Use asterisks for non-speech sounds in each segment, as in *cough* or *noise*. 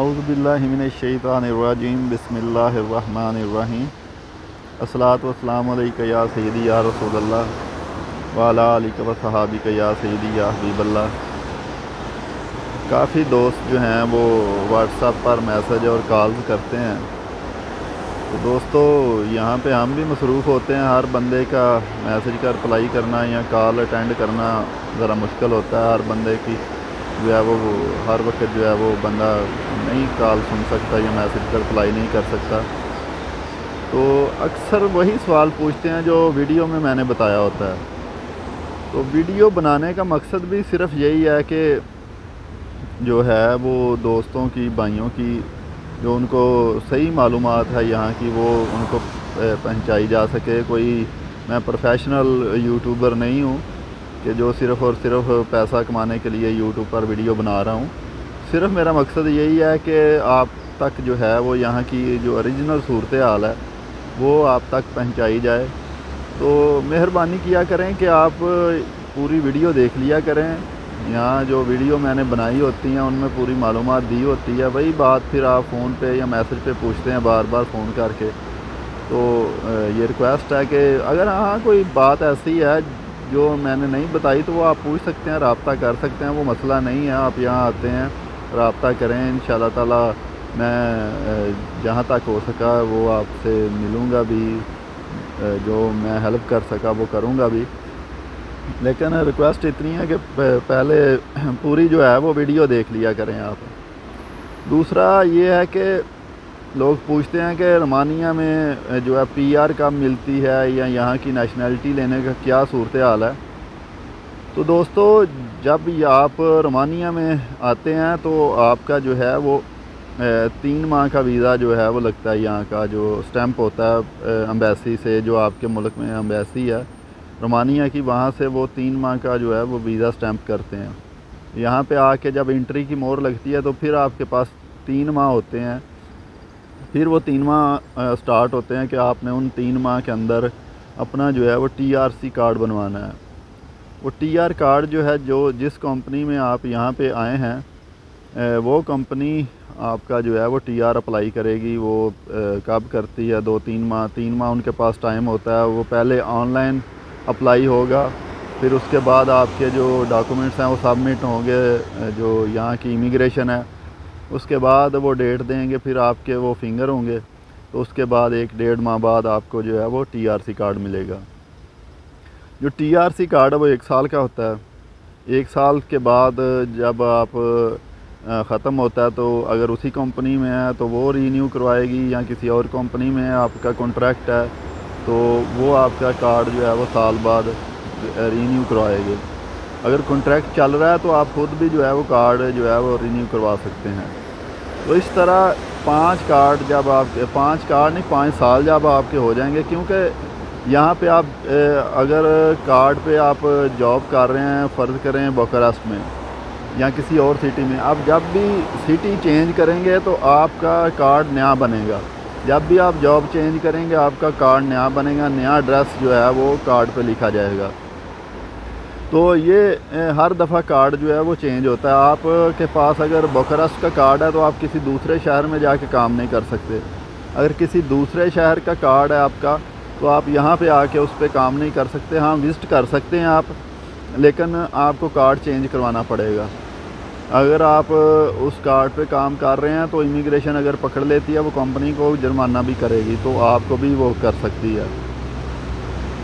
अउज़बिल्लिमिनशैतानरजीम बसमीम असलात वसलाम या सैदी या रसूल वाला व सहाबिक या सैदी या हबीबल्ला काफ़ी दोस्त जो हैं, वो व्हाट्सएप पर मैसेज और कॉल्स करते हैं। तो दोस्तों, यहाँ पे हम भी मसरूफ़ होते हैं, हर बंदे का मैसेज का रिप्लाई करना या कॉल अटेंड करना ज़रा मुश्किल होता है, हर बंदे की। जो है वो हर वक्त जो है वो बंदा नहीं कॉल सुन सकता या मैसेज पर रिप्लाई नहीं कर सकता। तो अक्सर वही सवाल पूछते हैं जो वीडियो में मैंने बताया होता है। तो वीडियो बनाने का मकसद भी सिर्फ़ यही है कि जो है वो दोस्तों की, भाइयों की, जो उनको सही मालूम है यहाँ की, वो उनको पहुँचाई जा सके। कोई मैं प्रोफेशनल यूट्यूबर नहीं हूँ कि जो सिर्फ़ और सिर्फ़ पैसा कमाने के लिए यूट्यूब पर वीडियो बना रहा हूँ, सिर्फ़ मेरा मकसद यही है कि आप तक जो है वो यहाँ की जो ओरिजिनल सूरत हाल है, वो आप तक पहुँचाई जाए। तो मेहरबानी किया करें कि आप पूरी वीडियो देख लिया करें। यहाँ जो वीडियो मैंने बनाई होती हैं, उनमें पूरी मालूम दी होती है। वही बात फिर आप फ़ोन पे या मैसेज पे पूछते हैं बार बार फ़ोन करके। तो ये रिक्वेस्ट है कि अगर हाँ कोई बात ऐसी है जो मैंने नहीं बताई तो वो आप पूछ सकते हैं, रबता कर सकते हैं, वो मसला नहीं है, आप यहाँ आते हैं, रबता करें इन ताला मैं जहाँ तक हो सका वो आपसे मिलूँगा भी जो मैं हेल्प कर सका वो करूँगा भी। लेकिन रिक्वेस्ट इतनी है कि पहले *clears throat* पूरी जो है वो वीडियो देख लिया करें आप। दूसरा ये है कि लोग पूछते हैं कि रोमानिया में जो है पीआर कब मिलती है या यहाँ की नेशनलिटी लेने का क्या सूरत हाल है? तो दोस्तों, जब आप रोमानिया में आते हैं तो आपका जो है वो तीन माह का वीज़ा जो है वो लगता है यहाँ का, जो स्टैंप होता है अम्बेसी से, जो आपके मुल्क में अम्बेसी है। रोमानिया की वहाँ से वो तीन माह का जो है वो वीज़ा स्टैंप करते हैं। यहाँ पे आके जब इंट्री की मोर लगती है तो फिर आपके पास तीन माह होते हैं। फिर वो तीन माह स्टार्ट होते हैं कि आपने उन तीन माह के अंदर अपना जो है वो टीआरसी कार्ड बनवाना है। वो टीआर कार्ड जो है, जो जिस कंपनी में आप यहाँ पे आए हैं वो कंपनी आपका जो है वो टीआर अप्लाई करेगी। वो कब करती है? दो, तीन माह। तीन माह उनके पास टाइम होता है। वो पहले ऑनलाइन अप्लाई होगा, फिर उसके बाद आपके जो डॉक्यूमेंट्स हैं वो सबमिट होंगे जो यहाँ की इमिग्रेशन है। उसके बाद वो डेट देंगे, फिर आपके वो फिंगर होंगे तो उसके बाद एक डेढ़ माह बाद आपको जो है वो टीआरसी कार्ड मिलेगा। जो टीआरसी कार्ड है वो एक साल का होता है। एक साल के बाद जब आप ख़त्म होता है तो अगर उसी कंपनी में है तो वो रीन्यू करवाएगी, या किसी और कंपनी में आपका कॉन्ट्रैक्ट है तो वो आपका कार्ड जो है वो साल बाद रीन्यू करवाएगी। अगर कॉन्ट्रैक्ट चल रहा है तो आप खुद भी जो है वो कार्ड जो है वो रीन्यू करवा सकते हैं। तो इस तरह पाँच कार्ड जब आपके पाँच कार्ड नहीं, पाँच साल जब आपके हो जाएँगे, क्योंकि यहाँ पे आप अगर कार्ड पे आप जॉब कर रहे हैं, फ़र्ज़ करें बोकरस्ट में या किसी और सिटी में, आप जब भी सिटी चेंज करेंगे तो आपका कार्ड नया बनेगा। जब भी आप जॉब चेंज करेंगे, आपका कार्ड नया बनेगा, नया एड्रेस जो है वो कार्ड पे लिखा जाएगा। तो ये हर दफ़ा कार्ड जो है वो चेंज होता है। आप के पास अगर बोकरस्ट का कार्ड है तो आप किसी दूसरे शहर में जाके काम नहीं कर सकते। अगर किसी दूसरे शहर का कार्ड है आपका तो आप यहाँ पे आके उस पर काम नहीं कर सकते। हाँ विज़िट कर सकते हैं आप, लेकिन आपको कार्ड चेंज करवाना पड़ेगा। अगर आप उस कार्ड पे काम कर रहे हैं तो इमिग्रेशन अगर पकड़ लेती है, वो कंपनी को जुर्माना भी करेगी तो आपको भी वो कर सकती है।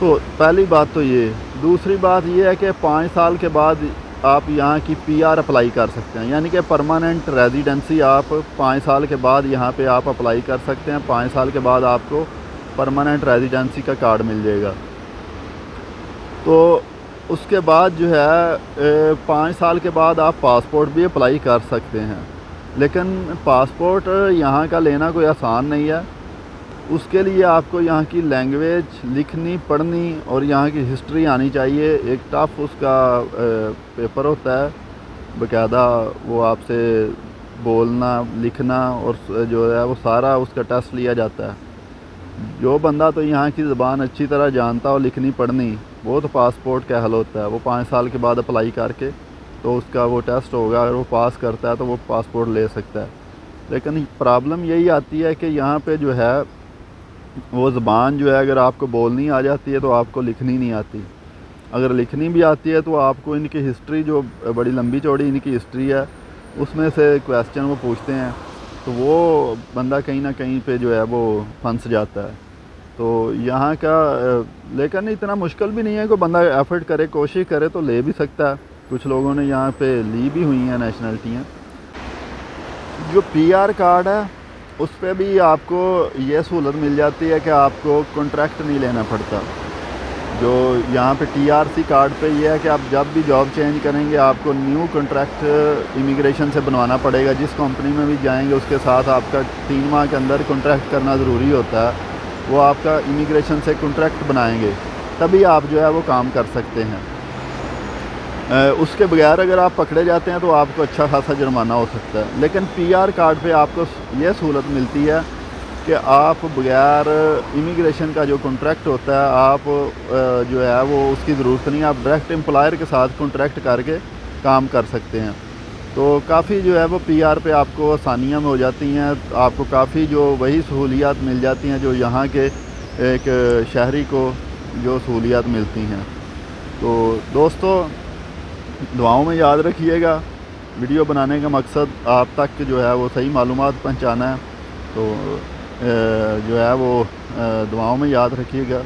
तो पहली बात तो ये। दूसरी बात ये है कि पाँच साल के बाद आप यहाँ की पीआर अप्लाई कर सकते हैं। यानी कि परमानेंट रेजिडेंसी आप पाँच साल के बाद यहाँ पे आप अप्लाई कर सकते हैं। पाँच साल के बाद आपको परमानेंट रेजिडेंसी का कार्ड मिल जाएगा। तो उसके बाद जो है पाँच साल के बाद आप पासपोर्ट भी अप्लाई कर सकते हैं। लेकिन पासपोर्ट यहाँ का लेना कोई आसान नहीं है। उसके लिए आपको यहाँ की लैंग्वेज लिखनी, पढ़नी और यहाँ की हिस्ट्री आनी चाहिए। एक टफ उसका पेपर होता है, बकायदा वो आपसे बोलना, लिखना और जो है वो सारा उसका टेस्ट लिया जाता है। जो बंदा तो यहाँ की ज़बान अच्छी तरह जानता हो लिखनी, पढ़नी, वो तो पासपोर्ट का हल होता है। वो पाँच साल के बाद अप्लाई करके तो उसका वो टेस्ट होगा, अगर वो पास करता है तो वो पासपोर्ट ले सकता है। लेकिन प्रॉब्लम यही आती है कि यहाँ पे जो है वो ज़बान जो है, अगर आपको बोलनी आ जाती है तो आपको लिखनी नहीं आती। अगर लिखनी भी आती है तो आपको इनकी हिस्ट्री जो बड़ी लंबी चौड़ी इनकी हिस्ट्री है, उसमें से क्वेश्चन वो पूछते हैं। तो वो बंदा कहीं ना कहीं पे जो है, वो फंस जाता है। तो यहाँ का, लेकिन इतना मुश्किल भी नहीं है कोई बंदा एफर्ट करे, कोशिश करे तो ले भी सकता है। कुछ लोगों ने यहाँ पे ली भी हुई हैं नेशनलिटियाँ जो पीआर कार्ड है उस पर भी आपको ये सहूलत मिल जाती है कि आपको कॉन्ट्रैक्ट नहीं लेना पड़ता। जो यहाँ पे टीआरसी कार्ड पे ये है कि आप जब भी जॉब चेंज करेंगे, आपको न्यू कॉन्ट्रैक्ट इमिग्रेशन से बनवाना पड़ेगा। जिस कंपनी में भी जाएँगे, उसके साथ आपका तीन माह के अंदर कॉन्ट्रैक्ट करना ज़रूरी होता है। वो आपका इमिग्रेशन से कॉन्ट्रैक्ट बनाएँगे, तभी आप जो है वो काम कर सकते हैं। उसके बगैर अगर आप पकड़े जाते हैं तो आपको अच्छा खासा जुर्माना हो सकता है। लेकिन पीआर कार्ड पे आपको यह सहूलत मिलती है कि आप बगैर इमिग्रेशन का जो कॉन्ट्रैक्ट होता है, आप जो है वो उसकी ज़रूरत नहीं, आप डायरेक्ट एम्प्लॉयर के साथ कॉन्ट्रैक्ट करके काम कर सकते हैं। तो काफ़ी जो है वो पीआर पे आपको आसानियाँ हो जाती हैं, आपको काफ़ी जो वही सहूलियात मिल जाती हैं जो यहाँ के एक शहरी को जो सहूलियात मिलती हैं। तो दोस्तों दुआओं में याद रखिएगा। वीडियो बनाने का मकसद आप तक जो है वो सही मालूम पहुँचाना है। तो जो है वो दुआओं में याद रखिएगा।